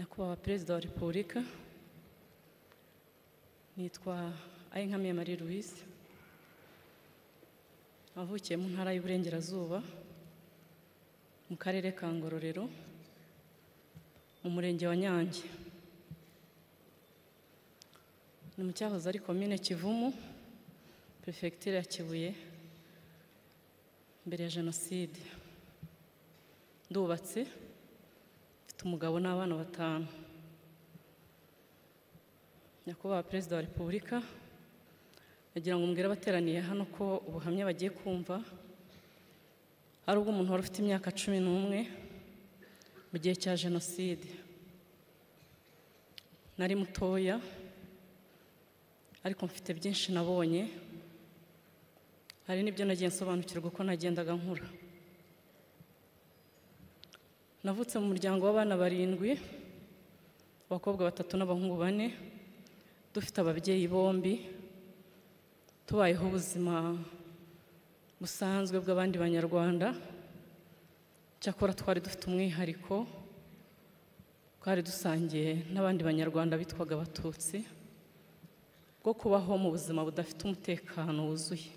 nyakubahwa perezida wa repubulika nitwa ayinkamiye marie louise navukiye mu ntara y'uburengerazuba mu karere ka ngororero mu murenge wa nyange. Ni mu cyahoze ari komine kivumu perefegitura ya kibuye mbere ya jenoside. Ndubatse mfite umugabo n'abana batanu. Nyakubahwa perezida wa repubulika nagira ngo mbwire abateraniye hano ko ubuhamya bagiye kumva ari ubw'umuntu wari ufite imyaka cumi n'umwe mu gihe cya jenoside. Nari mutoya ariko mfite byinshi nabonye hari n'ibyo nagiye nsobanukirwa uko nagendaga nkura. Navutse mu muryango w'abana barindwi abakobwa batatu n'abahungu bane dufite ababyeyi bombi tubayeho ubuzima busanzwe bw'abandi banyarwanda. Cyakora twari dufite umwihariko twari dusangiye n'abandi banyarwanda bitwaga abatutsi bwo kubaho mu buzima budafite umutekano wuzuye.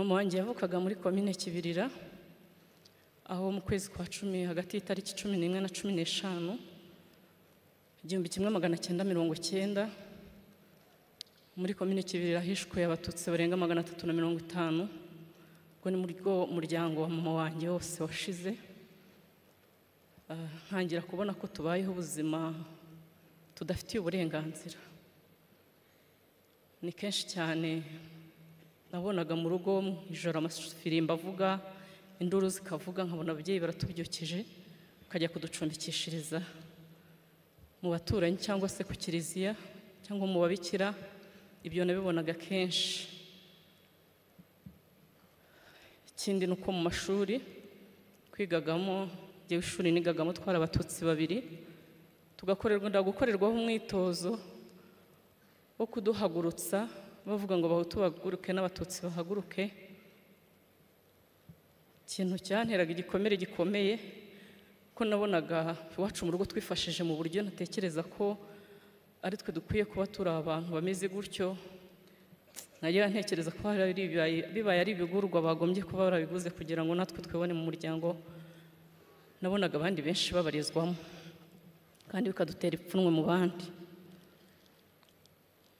Mama wanjye yavukaga muri komine kibirira aho mu kwezi kwa cumi hagati y'itariki cumi n'imwe na cumi n'eshanu igihumbi kimwe magana cyenda mirongo cyenda muri komine kibirira hishwe abatutsi barenga magana atatu na mirongo itanu. Ubwo ni muri bwo muryango wa mama wanjye wose washize. Ntangira kubona ko tubayeho ubuzima tudafitiye uburenganzira. Ni kenshi cyane nabonaga mu rugo ijoro amafirimbo avuga induru zikavuga nkabona ababyeyi baratubyukije bakajya kuducumbikishiriza mu baturanyi cyangwa se ku kiliziya cyangwa mu babikira ibyo nabibonaga kenshi. Ikindi ni uko mu mashuri twigagamo igihe ishuri nigagamo twari abatutsi babiri tugakorerwa gukorerwaho umwitozo wo kuduhagurutsa bavuga ngo bahutu bahaguruke n'abatutsi bahaguruke. Ikintu cyanteraga igikomere gikomeye ko nabonaga iwacu mu rugo twifashije mu buryo natekereza ko ari twe dukwiye kuba turi abantu bameze gutyo. Najya ntekereza ko bibaye ari ibigurwa bagombye kuba barabiguze kugira ngo natwe twibone mu muryango. Nabonaga abandi benshi babarizwamo kandi bikadutera ipfunwe mu bandi.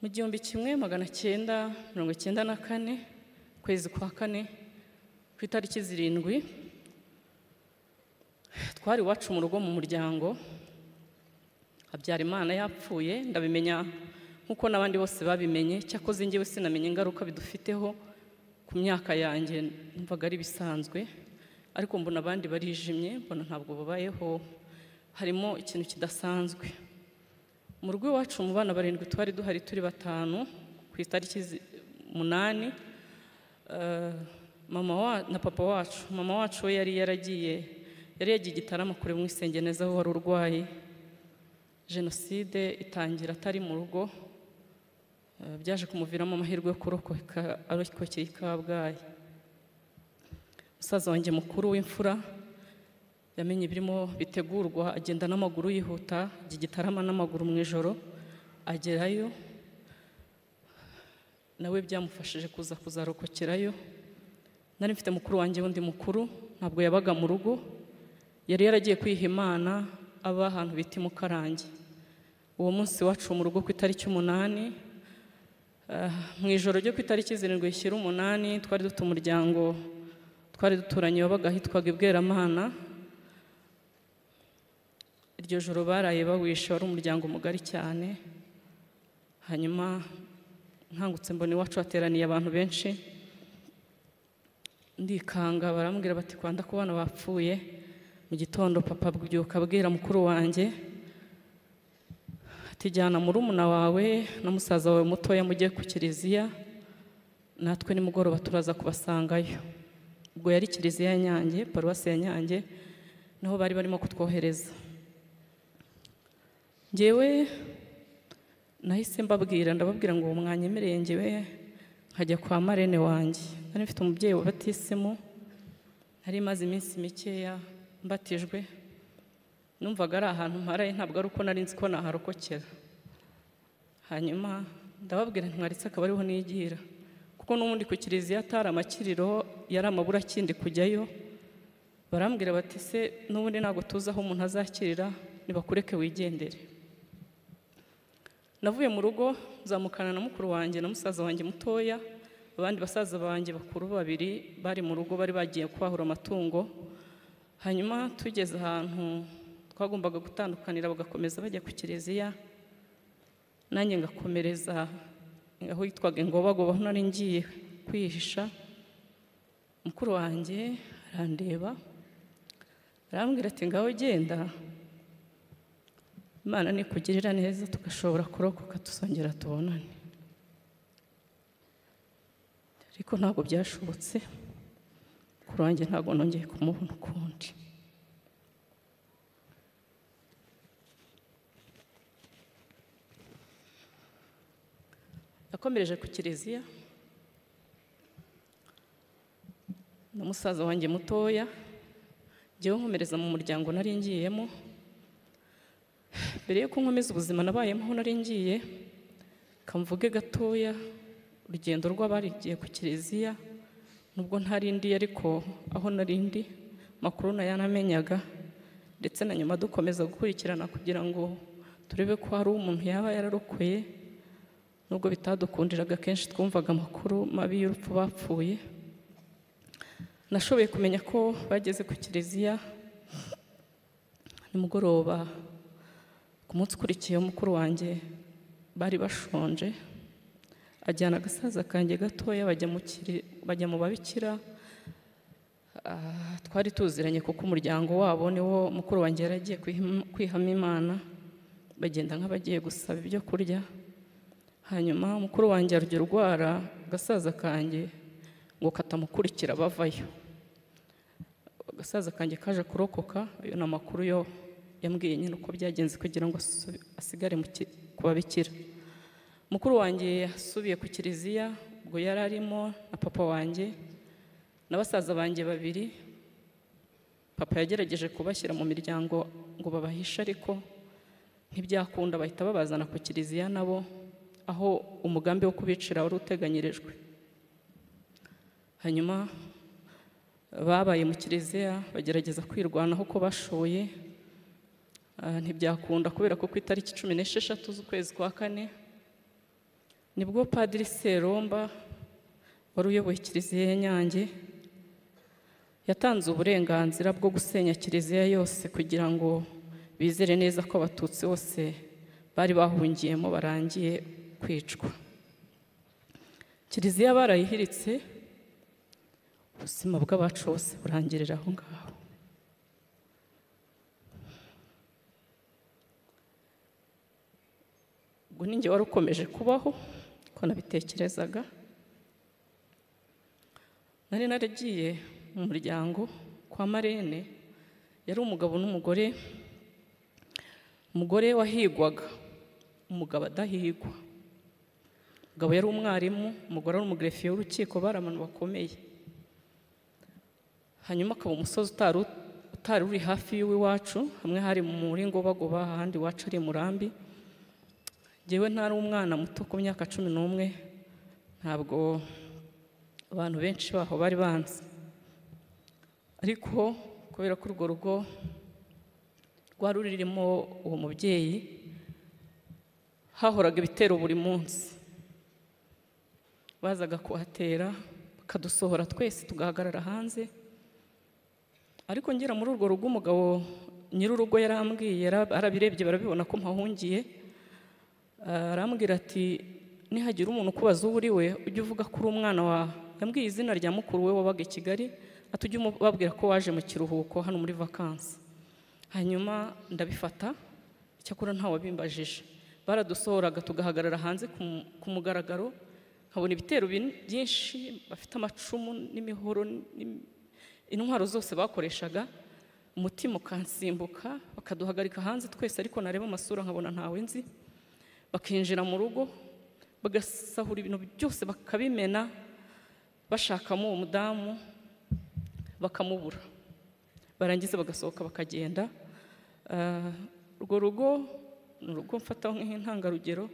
Mu gihumbi kimwe magana cyenda mirongo icyenda na kane ukwezi kwa kane ku itariki zirindwi twari iwacu mu rugo mu muryango Habyarimana yapfuye ndabimenya nk'uko n'abandi bose babimenye cyakoze ngewe sinamenye ingaruka bidufiteho ku myaka yanjye numvaga ari bisanzwe ariko mbona abandi barijimye mbona ntabwo babayeho harimo ikintu kidasanzwe. Mu rugo iwacu mu bana barindwi twari duhari turi batanu ku itariki umunani mama na papa wacu. Mama wacu we yari yaragiye yari yagiye igitaramo kure mu isengeneza aho wari urwaye. Jenoside itangira atari mu rugo byaje kumuviramo amahirwe yo kurokoka arokokeye i kabgayi. Musaza wanjye mukuru w'imfura yamenye ibirimo bitegurwa agenda n'amaguru yihuta igitarama n'amaguru mu ijoro agerayo nawe byamufashije kuza kuzarokokerayo. Nari mfite mukuru wanjye wundi mukuru ntabwo yabaga mu rugo yari yaragiye kwiha imana aba ahantu bita imukarange uwo munsi wacu mu rugo ku itariki umunani mu ijoro ryo ku itariki zirindwi rishyira umunani twari dufite umuryango twari duturanye wabaga ahitwaga ibweramana iryo joro baraye bawishe wari umuryango mugari cyane hanyuma nkangutse mbona iwacu hateraniye abantu benshi. Ndikanga barambwira bati kwanda ku bana bapfuye. Mu gitondo papa byuka abwira mukuru wanjye ati jyana murumuna wawe na musaza wawe mutoya mujye ku kiliziya natwe nimugoroba turaza kubasangayo. Ubwo yari kiliziya ya nyange paruwasi ya nyange ni ho bari barimo kutwohereza. Ngewe nahise mbabwira ndababwira ngo mwanyemereye ngewe nkajya kwa marene wanjye. Nari mfite umubyeyi wa batisimu nari imaze iminsi mikeya mbatijwe numvaga ari ahantu mparaye ntabwo ari uko nari nzi ko naharokokera. Hanyuma ndababwira ntwaritse akaba ariho nigira. Kuko n'ubundi ku kiliziya atari amakiriro yari amaburakindi kujyayo barambwira bati se n'ubundi ntabwo tuzi aho umuntu azakirira nibakureke wigendere. Navuye mu rugo nzamukana na mukuru wanjye na musaza wanjye mutoya. Abandi basaza banjye bakuru babiri bari mu rugo bari bagiye kwahura amatungo. Hanyuma tugeze ahantu twagombaga gutandukanira bagakomeza bajya ku kiliziya. Nanjye ngakomereza aho yitwaga ingobagoba nari ngiye kwihisha. Mukuru wanjye arandeba arambwira ati ngaho genda. Imana nikugirira neza tugashobora kurokoka tuzongera tubonane. Ariko ntabwo byashobotse. Mukuru wanjye ntabwo nongeye kumubona ukundi. Yakomereje ku kiliziya. Na musaza wanjye mutoya. Njyewe nkomereza mu muryango nari ngiyemo. Mbere yuko nkomeza ubuzima nabayemo nari ngiye kamvuge gatoya urugendo rw'abarigiye ku kiliziya nubwo ntarindi ariko aho narindi makuru nayanamenyaga ndetse na nyuma dukomeza gukurikirana kugira ngo turebe ko hari umuntu yaba yararokoye nubwo bitadukundiraga kenshi twumvaga amakuru mabi y'urupfu bapfuye. Nashoboye kumenya ko bageze ku kiliziya nimugoroba ku munsi ukurikiye mukuru wanjye bari bashonje ajyana agasaza kanjye gatoya bajya mu babikira. Twari tuziranye kuko umuryango wabo niwo mukuru wanjye yari agiye kwihamo imana. Bagenda nk'abagiye gusaba ibyo kurya. Hanyuma mukuru wanjye arya urwara agasaza kanjye ngo katamukurikira bavayo. Agasaza kanjye kaje kurokoka ayo ni amakuru yo yambwiye nyine uko byagenze kugira ngo asigare ku babikira. Mukuru wanjye yasubiye ku kiliziya ubwo yari arimo na papa wanjye na basaza banjye babiri. Papa yagerageje kubashyira mu miryango ngo babahishe ariko ntibyakunda bahita babazana ku kiliziya nabo aho umugambi wo kubicira wari uteganyirijwe. Hanyuma babaye mu kiliziya bagerageza kwirwanaho uko bashoboye ntibyakunda kubera ko ku itariki cumi n'esheshatu z'ukwezi kwa kane ni bwo padiri seromba wari uyoboye kiliziya ya nyange yatanze uburenganzira bwo gusenya kiliziya yose kugira ngo bizere neza ko abatutsi bose bari bahungiyemo barangiye kwicwa. Kiliziya barayihiritse ubuzima bw'abacu bose burangirira aho ngaho. Ubwo ninjye wari ukomeje kubaho ko nabitekerezaga. Nari naragiye mu muryango kwa marene yari umugabo n'umugore umugore wahigwaga umugabo adahigwa. Umugabo yari umwarimu umugore ari umugerefiye w'urukiko bari abantu bakomeye. Hanyuma akaba umusozi utari uri hafi y'iwacu hamwe hari muri ngobagoba ahandi iwacu ari murambi. Ngewe ntari umwana muto ku myaka cumi n'umwe ntabwo abantu benshi baho bari banzi. Ariko kubera ko urwo rugo rwari rurimo uwo mubyeyi hahoraga ibitero buri munsi. Bazaga kuhatera bakadusohora twese tugahagarara hanze. Ariko ngera muri urwo rugo umugabo nyir'urugo yarambwiye arabirebye barabibona ko mpahungiye. Arambwira ati nihagira umuntu ukubaza uwo uri we ujye uvuga ko uri umwana wa yambwiye izina rya mukuru we wabaga i kigali ati ujye ubabwira ko waje mu kiruhuko hano muri vakansi hanyuma ndabifata icyakora ntawabimbajije baradusohoraga tugahagarara hanze ku mugaragaro nkabona ibitero byinshi bafite amacumu n'imihoro intwaro zose bakoreshaga umutima ukansimbuka bakaduhagarika hanze twese ariko nareba amasura nkabona ntawe nzi. Bakinjira mu rugo bagasahura ibintu byose bakabimena bashakamo uwo mudamu bakamubura. Barangiza bagasohoka bakagenda. Ah, urwo rugo ni urugo mfataho nk'intangarugero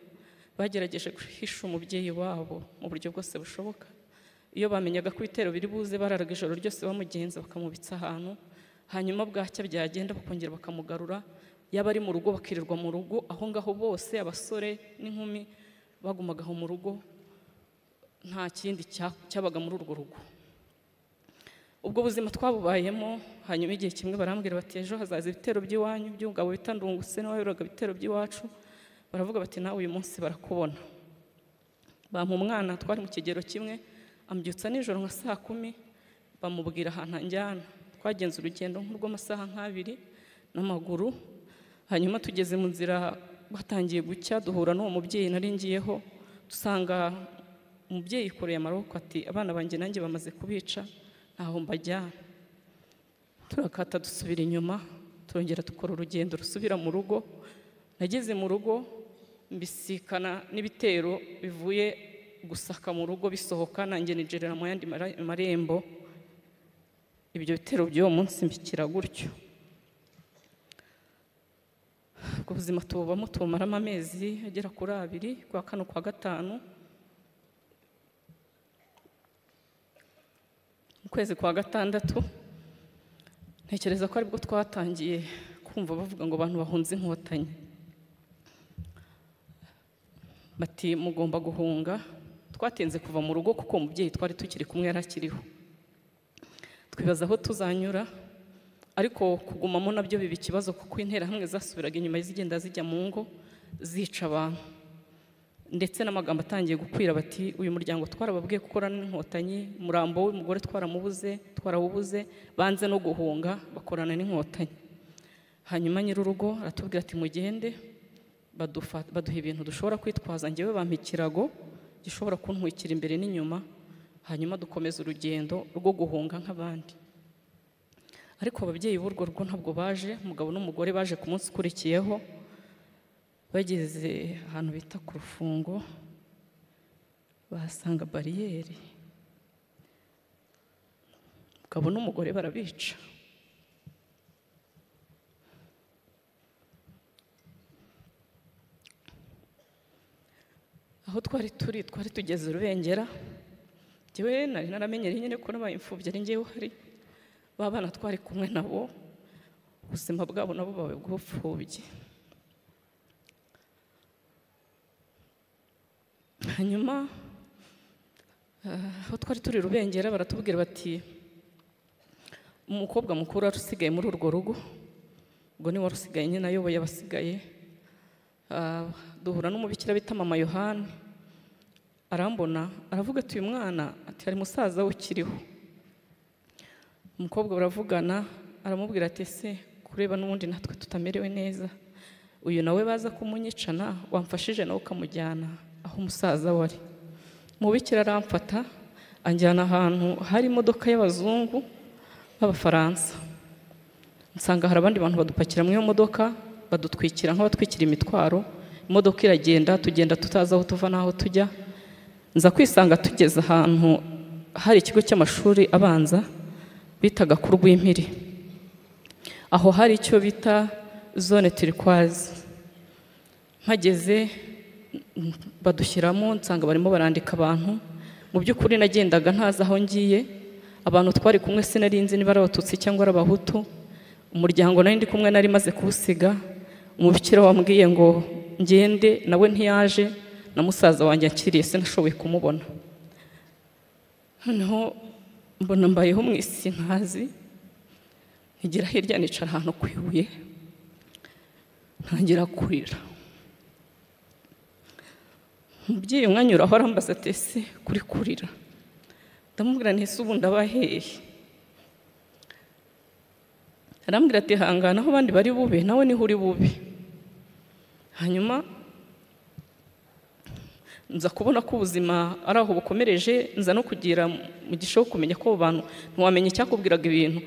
bagerageje guhisha umubyeyi wabo mu buryo bwose bushoboka. Iyo bamenyaga ko ibitero biri buze bararaga ijoro ryose bamugenza bakamubitsa ahantu hanyuma bwacya byagenda bakongera bakamugarura yaba ari mu rugo bakirirwa mu rugo aho ngaho bose abasore n'inkumi bagumagaho mu rugo nta kindi cya- cyabaga muri urwo rugo. Ubwo buzima twabubayemo hanyuma igihe kimwe barambwira bati ejo hazaza ibitero by'iwanyu by'umugabo bita ndungutse n'uwayoboraga ibitero by'iwacu. Baravuga bati nawe uyu munsi barakubona. Bampa umwana twari mu kigero kimwe ambyutsa nijoro nka saa kumi bamubwira ahantu anjyana. Twagenze urugendo nk'urw'amasaha nk'abiri n'amaguru hanyuma tugeze mu nzira batangiye gucya duhura n'uwo mubyeyi nari ngiyeho dusanga umubyeyi yikoreye amaboko ati abana banjye nanjye bamaze kubica ntaho mbajyana turakata dusubira inyuma turongera dukora urugendo rusubira mu rugo. Nageze mu rugo mbisikana n'ibitero bivuye gusaka mu rugo bisohoka nanjye nigerera mu yandi marembo. Ibyo bitero by'uwo munsi mbikira gutyo. Ubwo buzima tububamo tubumaramo amezi agera kuri abiri kwa kane kwa gatanu. Mu kwezi kwa gatandatu ntekereza ko ari bwo twatangiye kumva bavuga ngo abantu bahunze inkotanyi. Bati mugomba guhunga. Twatinze kuva mu rugo kuko umubyeyi twari tukiri kumwe yari akiriho twibaza aho tuzanyura. Ariko kugumamo na byo biba ikibazo kuko interahamwe zasubiraga inyuma zigenda zijya mu ngo zica abantu. Ndetse n'amagambo atangiye gukwira bati uyu muryango twarababwiye gukorana n'inkotanyi umurambo w'umugore twaramubuze twarawubuze banze no guhunga bakorana n'inkotanyi. Hanyuma nyir'urugo aratubwira ati mugende baduha ibintu dushobora kwitwaza ngewe bampa ikirago gishobora kuntwikira imbere n'inyuma hanyuma dukomeza urugendo rwo guhunga nk'abandi. Ariko ababyeyi b'urwo rugo ntabwo baje umugabo n'umugore baje ku munsi ukurikiyeho bageze ahantu bita ku rufungo bahasanga bariyeri. Umugabo n'umugore barabica. Aho twari turi twari tugeze urubengera njyewe nari naramenyereye nyine ko nabaye imfubyi ari njyewe uhari. Bana twari kumwe nabo ubuzima bwabo nabo bawe bw'ubupfubyi hanyuma ah, aho twari turi rubengera baratubwira bati umukobwa mukuru wari usigaye muri urwo rugo ubwo ni wari usigaye nyine ayoboye abasigaye Ah, duhura n'umubikira bita mama yohani arambona aravuga ati uyu mwana ati hari musaza we ukiriho umukobwa baravugana aramubwira ati ese kureba n'ubundi natwe tutamerewe neza? Uyu nawe baza kumunyicana wamfashije nawe ukamujyana aho umusaza we ari umubikira aramfata anjyana ahantu hari imodoka y'abazungu b'abafaransa. Nsanga hari abandi bantu badupakira muri iyo modoka badutwikira nk'abatwikira imitwaro imodoka iragenda tugenda tutazi aho tuva n'aho tujya. Nza kwisanga tugeze ahantu hari ikigo cy'amashuri abanza bitaga ku rw'impiri. Aho hari icyo bita zone turikwazi mpageze badushyiramo nsanga barimo barandika abantu. Mu by'ukuri nagendaga ntazi aho ngiye. Abantu twari kumwe sinarinzi niba ari abatutsi cyangwa ari abahutu. Umuryango nari ndi kumwe nari maze kuwusiga. Umubikira wambwiye ngo ngende nawe ntiyaje. Na musaza wanjye akiriye sinashoboye kumubona. Noneho mbona mbayeho mu isi ntazi. Ntigera hirya nicara ahantu ku ibuye. Ntangira kurira. Umubyeyi umwanyuraho arambaza ati ese kuri kurira? Ndamubwira nti ese ubu ndabaheye arambwira ati hangana aho abandi bari bube nawe ni ho uri bube. Hanyuma nza kubona ko ubuzima ari aho bukomereje nza no kugira mugisha wo kumenya ko abo bantu ntiwamenya icyakubwiraga ibintu.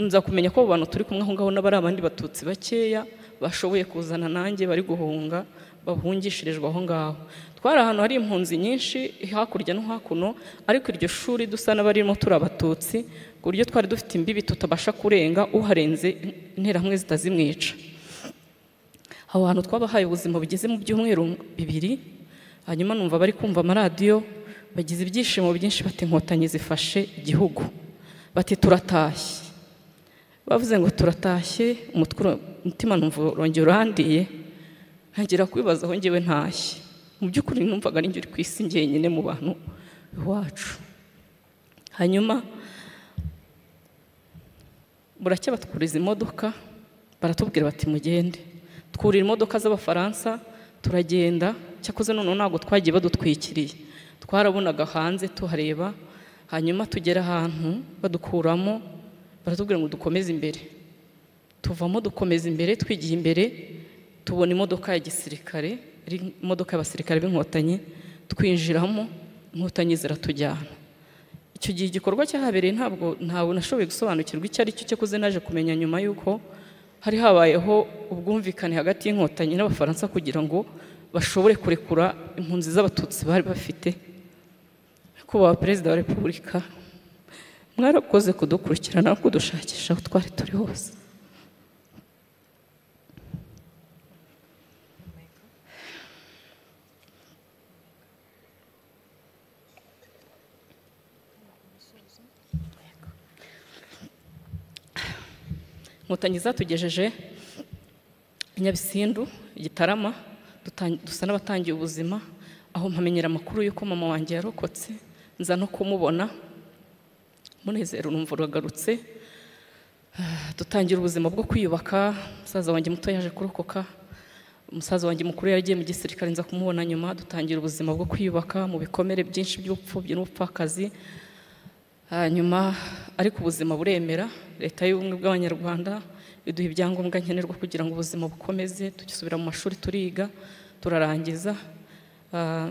Nza kumenya ko abo bantu turi kumwe aho ngaho n'abari abandi batutsi bakeya bashoboye kuzana nanjye bari guhunga bahungishirijwe aho ngaho. Twari ahantu hari impunzi nyinshi hakurya no hakuno ariko iryo shuri dusa n'abarimo turi abatutsi ku buryo twari dufite imbibi tutabasha kurenga uharenze interahamwe zitazimwica. Aho hantu twabahaye ubuzima bugeze mu byumweru bibiri hanyuma numva bari kumva amaradiyo bagize ibyishimo byinshi bati inkotanyi zifashe igihugu. Bati turatashye. Bavuze ngo turatashye umutima numva urongera urandiye ntangira kwibaza aho ngewe ntashye. Mu by'ukuri numvaga ari uri ku isi ngenyine mu bantu iwacu. Hanyuma buracya batwuriza imodoka baratubwira bati mugende. Twurira imodoka z'abafaransa turagenda cyakoze noneho ntabwo twagiye badutwikiriye. Twarabonaga hanze tuhareba hanyuma tugera ahantu badukuramo baratubwira ngo dukomeze imbere. Tuvamo dukomeza imbere twigiye imbere tubona imodoka ya gisirikare imodoka y'abasirikare b'inkotanyi twinjiramo inkotanyi ziratujyana. Icyo gihe igikorwa cyahabereye ntabwo ntabwo nashoboye gusobanukirwa icyo ari cyo cyakoze naje kumenya nyuma y'uko hari habayeho ubwumvikane hagati y'inkotanyi n'abafaransa kugira ngo bashobore kurekura impunzi z'abatutsi bari bafite kubaha perezida wa repubulika mwarakoze kudukurikirana no kudushakisha aho twari turi hose. Inkotanyi zatugejeje nyabisindu igitarama dusa n'abatangiye ubuzima aho mpamenyera amakuru y'uko mama wanjye yarokotse nza no kumubona munezero numva uragarutse dutangira ubuzima bwo kwiyubaka umusaza wanjye muto yaje kurokoka umusaza wanjye mukuru yaragiye mu gisirikare nza kumubona nyuma. Dutangira ubuzima bwo kwiyubaka mu bikomere byinshi by'ubupfubyi n'ubupfakazi. Hanyuma ariko ubuzima buremera leta y'ubumwe bw'abanyarwanda iduha ibyangombwa nkenerwa kugira ngo ubuzima bukomeze tugisubira mu mashuri turiga turarangiza.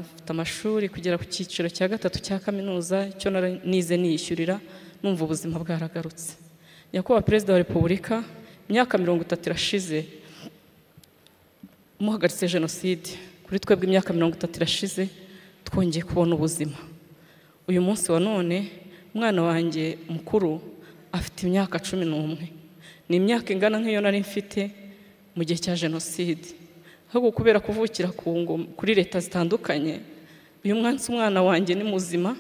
Mfite amashuri kugera ku cyiciro cya gatatu cya kaminuza icyo nize niyishyurira numva ubuzima bwaragarutse. Nyakubahwa perezida wa repubulika imyaka mirongo itatu irashize muhagaritse jenoside. Kuri twebwe imyaka mirongo itatu irashize twongeye kubona ubuzima. Uyu munsi wa none umwana wanjye mukuru afite imyaka cumi n'umwe. Ni imyaka ingana nk'iyo nari mfite mu gihe cya jenoside. Ahubwo kubera kuvukira kuri leta zitandukanye uyu munsi umwana wanjye ni muzima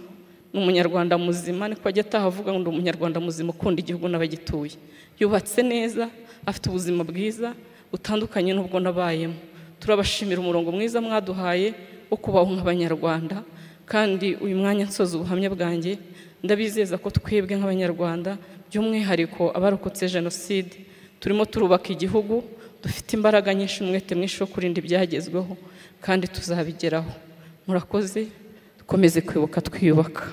ni umunyarwanda muzima niko ajya ataha avuga ngo ni umunyarwanda muzima ukunda igihugu n'abagituye yubatse neza afite ubuzima bwiza butandukanye n'ubwo nabayemo. Turabashimira umurongo mwiza mwaduhaye wo kubaho nk'abanyarwanda kandi uyu mwanya nsoza ubuhamya bwanjye ndabizeza ko twebwe nk'abanyarwanda by'umwihariko abarokotse jenoside. Turimo turubaka igihugu dufite imbaraga nyinshi umwete mwinshi wo kurinda ibyagezweho kandi tuzabigeraho. Murakoze dukomeze kwibuka twiyubaka.